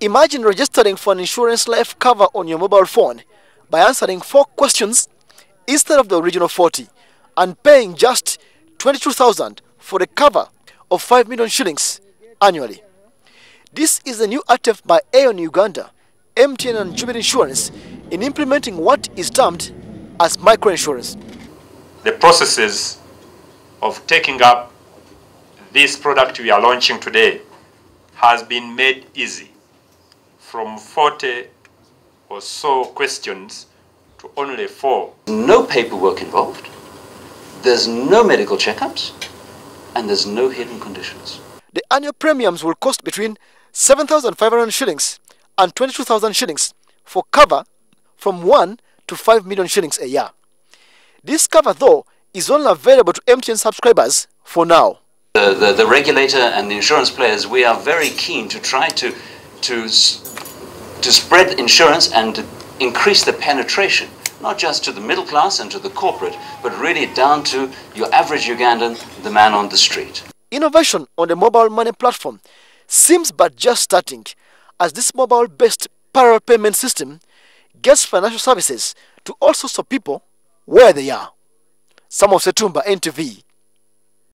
Imagine registering for an insurance life cover on your mobile phone by answering four questions instead of the original 40 and paying just 22,000 for a cover of 5 million shillings annually. This is a new attempt by Aon Uganda, MTN and Jubilee Insurance in implementing what is termed as microinsurance. The processes of taking up this product we are launching today has been made easy from 40 or so questions to only four. No paperwork involved, there's no medical checkups, and there's no hidden conditions. The annual premiums will cost between 7,500 shillings and 22,000 shillings for cover from 1 to 5 million shillings a year. This cover, though, is only available to MTN subscribers for now. The, the, the regulator and the insurance players, we are very keen to try to, to, to spread insurance and increase the penetration, not just to the middle class and to the corporate, but really down to your average Ugandan, the man on the street. Innovation on the mobile money platform seems but just starting as this mobile-based parallel payment system gets financial services to all sorts of people where they are. Samuel Setumba, NTV,